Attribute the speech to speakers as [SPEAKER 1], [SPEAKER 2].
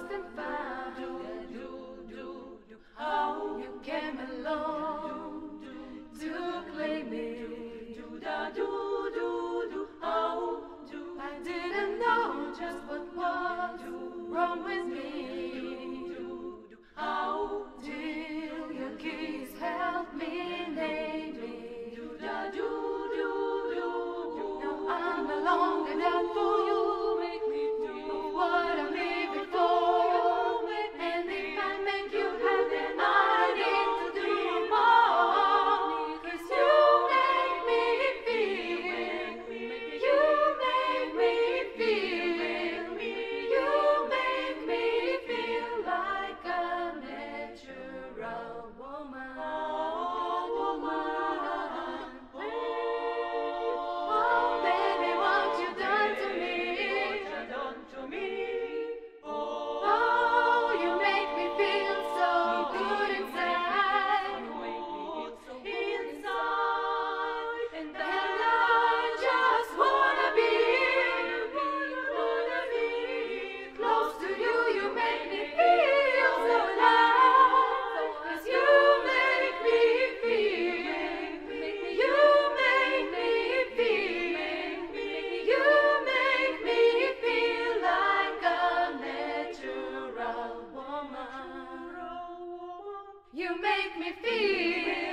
[SPEAKER 1] lost and found. How you came along to claim me. I didn't know just what was wrong with me. How till your kiss helped me name me. Now I'm alone and out for you. you make me feel.